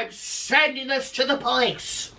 I'm sending this to the police.